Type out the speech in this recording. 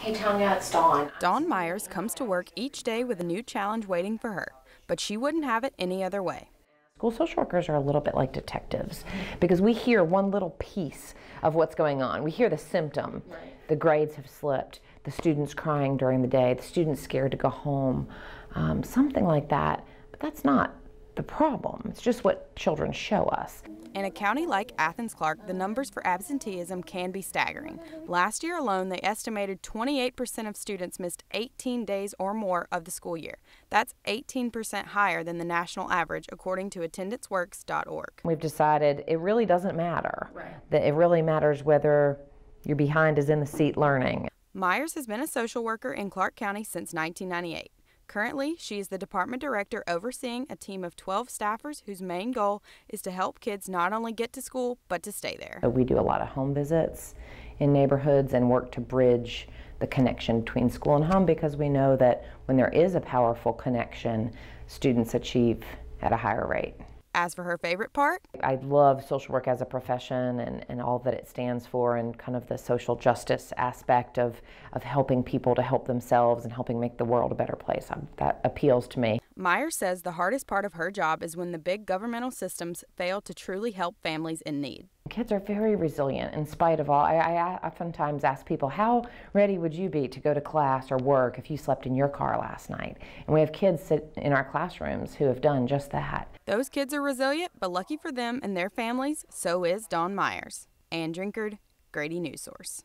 Hey, Tanya, it's Dawn. Dawn Meyers comes to work each day with a new challenge waiting for her, but she wouldn't have it any other way. School social workers are a little bit like detectives because we hear one little piece of what's going on. We hear the symptom. Right. The grades have slipped, the students crying during the day, the students scared to go home, um, something like that. But that's not the problem. It's just what children show us. In a county like Athens Clarke, the numbers for absenteeism can be staggering. Last year alone, they estimated 28% of students missed 18 days or more of the school year. That's 18% higher than the national average, according to attendanceworks.org. We've decided it really doesn't matter. Right. That it really matters whether you're behind is in the seat learning. Meyers has been a social worker in Clarke County since 1998. Currently, she is the department director overseeing a team of 12 staffers whose main goal is to help kids not only get to school, but to stay there. We do a lot of home visits in neighborhoods and work to bridge the connection between school and home because we know that when there is a powerful connection, students achieve at a higher rate. As for her favorite part, I love social work as a profession and, and all that it stands for and kind of the social justice aspect of, of helping people to help themselves and helping make the world a better place. Um, that appeals to me. Meyers says the hardest part of her job is when the big governmental systems fail to truly help families in need. Kids are very resilient in spite of all. I, I, oftentimes ask people, how ready would you be to go to class or work if you slept in your car last night? And we have kids sit in our classrooms who have done just that. Those kids are resilient, but lucky for them and their families, so is Dawn Meyers. Ann Drinkard, Grady Newsource.